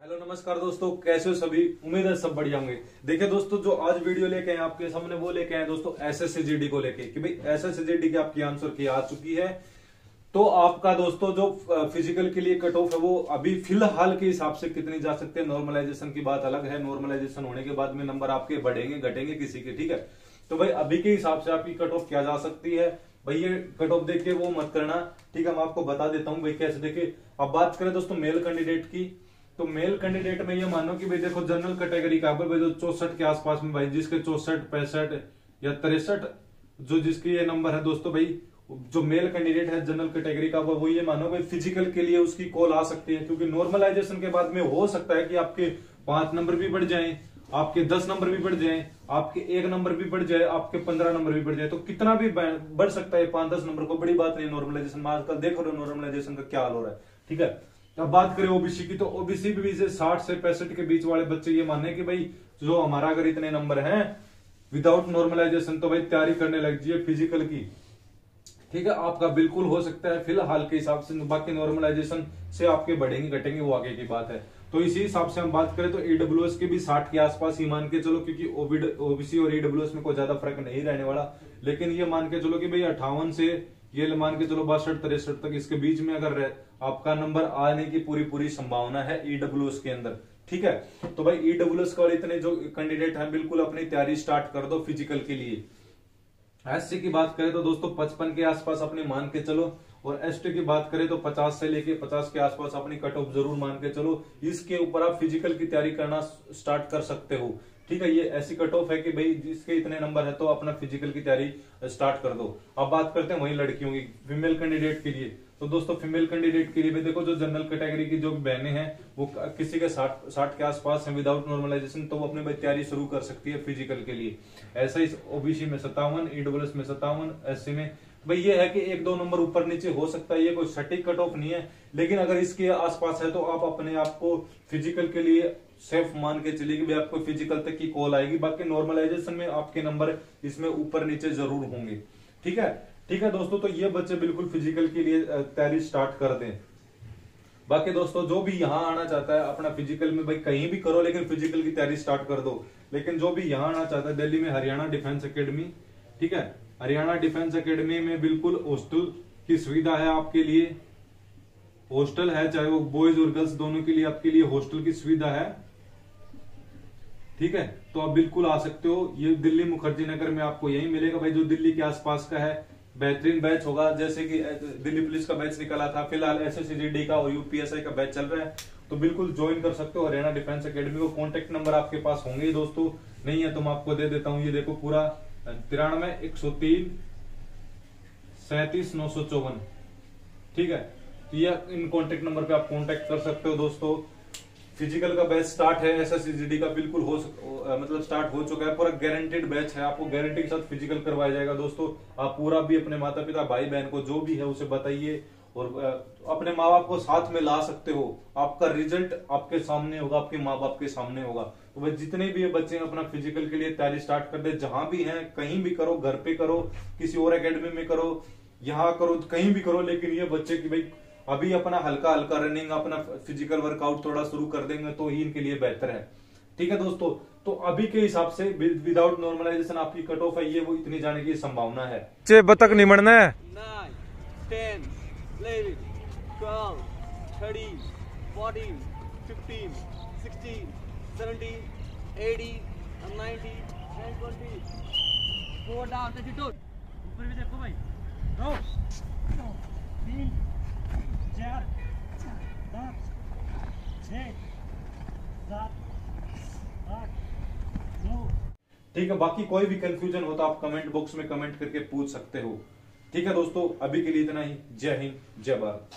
Hello, नमस्कार दोस्तों, कैसे हो सभी? उम्मीद है सब बढ़िया होंगे। देखिए दोस्तों, जो आज वीडियो लेके आए आपके सामने, वो लेके आए दोस्तों एस एस को लेके, कि भाई एस एस की आपकी आंसर की आ चुकी है। तो आपका दोस्तों, जो फ़िज़िकल के लिए कट ऑफ़ है, वो अभी फ़िलहाल के हिसाब से कितनी जा सकते हैं? नॉर्मलाइजेशन की बात अलग है। नॉर्मलाइजेशन होने के बाद में नंबर आपके बढ़ेंगे, घटेंगे किसी के, ठीक है? तो भाई, अभी के हिसाब से आपकी कट ऑफ़ क्या जा सकती है? भाई, ये कट ऑफ़ देख के वो मत करना, ठीक है? मैं आपको बता देता हूँ, भाई, कैसे? देखिए, अब बात करें दोस्तों मेल कैंडिडेट की तो मेल कैंडिडेट में ये मानो कि भाई देखो जनरल कैटेगरी का भाई जो चौसठ के आसपास में भाई, जिसके चौसठ, पैंसठ या तिरसठ, जो जिसकी ये नंबर है दोस्तों भाई, जो मेल कैंडिडेट है जनरल कैटेगरी का, वो ये मानो भाई फ़िज़िकल के लिए उसकी कॉल आ सकती है, क्योंकि नॉर्मलाइजेशन के बाद में हो सकता है कि आपके पाँच नंबर भी बढ़ जाए, आपके दस नंबर भी बढ़ जाए, आपके एक नंबर भी बढ़ जाए, आपके पंद्रह नंबर भी बढ़ जाए तो कितना भी बढ़ सकता है पाँच दस नंबर को। बड़ी बात नहीं नॉर्मलाइजेशन आजकल देखो नॉर्मलाइजेशन का क्या हाल हो रहा है, ठीक है? अब बात करें ओबीसी की तो ओबीसी भी से साठ से पैंसठ के बीच वाले बच्चे ये माने कि भाई, जो हमारा अगर इतने नंबर हैं विदाउट नॉर्मलाइजेशन तो भाई तैयारी करने लग जाइए फ़िज़िकल की। ठीक है, आपका बिल्कुल हो सकता है, फ़िलहाल के हिसाब से बाकी नॉर्मलाइजेशन से आपके बढ़ेंगे, घटेंगे, वो आगे की बात है। तो इसी हिसाब से हम बात करें तो ईडब्ल्यू के भी साठ के आसपास ही मान के चलो, क्योंकि ओबीसी और ईडब्ल्यू में कोई ज़्यादा फ़र्क नहीं रहने वाला। लेकिन ये मान के चलो कि भाई अट्ठावन से ये मान के चलो बासठ, तिरसठ तक इसके बीच में अगर आपका नंबर आने की पूरी पूरी संभावना है ईडब्ल्यू e के अंदर। ठीक है? तो भाई ईडब्ल्यू e का इतने जो कैंडिडेट हैं, बिल्कुल अपनी तैयारी स्टार्ट कर दो फ़िज़िकल के लिए। एससी की बात करें तो दोस्तों पचपन के आसपास अपनी मान के चलो, और एसटी की बात करें तो 50 से लेके 50 के आसपास अपनी कट ऑफ़ ज़रूर मान के चलो। इसके ऊपर आप फ़िज़िकल की तैयारी करना स्टार्ट कर सकते हो। ठीक है, ये ऐसी कट ऑफ़ है कि भाई जिसके इतने नंबर है तो अपना फ़िज़िकल की तैयारी स्टार्ट कर दो। अब बात करते हैं वही लड़कियों की फीमेल कैंडिडेट के लिए। तो दोस्तों फीमेल कैंडिडेट के लिए भी देखो, जो जनरल कैटेगरी की जो बहनें हैं, वो किसी के साठ साठ के आसपास है विदाउट नॉर्मलाइजेशन तो वो अपने तैयारी शुरू कर सकती है फ़िज़िकल के लिए। ऐसा ही ओबीसी में सत्तावन ईडब्ल्यू में सत्तावन एस में भाई, ये है कि एक दो नंबर ऊपर नीचे हो सकता है, ये कोई सटीक कट ऑफ़ नहीं है। लेकिन अगर इसके आसपास है तो आप अपने आप को फ़िज़िकल के लिए सेफ़ मान के चलिए कि आपको फ़िज़िकल तक की कॉल आएगी। बाकी नॉर्मलाइजेशन में आपके नंबर इसमें ऊपर नीचे ज़रूर होंगे। ठीक है? ठीक है दोस्तों तो ये बच्चे बिल्कुल फ़िज़िकल के लिए तैयारी स्टार्ट कर दें। बाकी दोस्तों, जो भी यहाँ आना चाहता है, अपना फ़िज़िकल में भाई, कहीं भी करो, लेकिन फ़िज़िकल की तैयारी स्टार्ट कर दो। लेकिन जो भी यहाँ आना चाहता है, दिल्ली में हरियाणा डिफेंस अकेडमी ठीक है? हरियाणा डिफेंस अकेडमी में बिल्कुल हॉस्टल की सुविधा है आपके लिए। हॉस्टल है, चाहे वो बॉयज़ और गर्ल्स दोनों के लिए आपके लिए हॉस्टल की सुविधा है। ठीक है? तो आप बिल्कुल आ सकते हो। ये दिल्ली मुखर्जी नगर में आपको यही मिलेगा। भाई, जो दिल्ली के आसपास का है, बेहतरीन बैच होगा। जैसे कि दिल्ली पुलिस का बैच निकला था, फ़िलहाल एस का और यूपीएसआई का बैच चल रहा है। तो बिल्कुल ज्वाइन कर सकते हो। हरियाणा डिफेंस अकेडमी को कॉन्टेक्ट नंबर आपके पास होंगे दोस्तों। नहीं है तो मैं आपको दे देता हूँ। ये देखो पूरा तिरानवे, एक सौ तीन, सैतीस, नौ सौ चौवन। ठीक है? तो ये इन कॉन्टेक्ट नंबर पे आप कॉन्टेक्ट कर सकते हो दोस्तों। फ़िज़िकल का बैच स्टार्ट है एस का बिल्कुल हो मतलब स्टार्ट हो चुका है। पूरा गारंटेड बैच है। आपको गारंटी के साथ फ़िज़िकल करवाया जाएगा दोस्तों। आप पूरा भी अपने माता पिता भाई बहन को जो भी है उसे बताइए। और अपने माँ बाप को साथ में ला सकते हो। आपका रिज़ल्ट आपके सामने होगा आपके माँ बाप के सामने होगा। तो भाई जितने भी बच्चे अपना फ़िज़िकल के लिए तैयारी स्टार्ट कर दे। जहाँ भी हैं कहीं भी करो घर पे करो किसी और एकेडमी में करो यहाँ करो कहीं भी करो लेकिन ये बच्चे की भाई अभी अपना हल्का हल्का रनिंग अपना फ़िज़िकल वर्कआउट थोड़ा शुरू कर देंगे तो ही इनके लिए बेहतर है। ठीक है दोस्तों? तो अभी के हिसाब से विदाउट नॉर्मलाइजेशन आपकी कट ऑफ़ है ये वो इतनी जाने की संभावना है। बतक निमड़ना है। ऊपर भी देखो भाई दो तीन चार पाँच सात आठ नौ ठीक है, बाकी कोई भी कंफ्यूजन हो तो आप कमेंट बॉक्स में कमेंट करके पूछ सकते हो। ठीक है दोस्तों अभी के लिए इतना ही। जय हिंद जय भारत।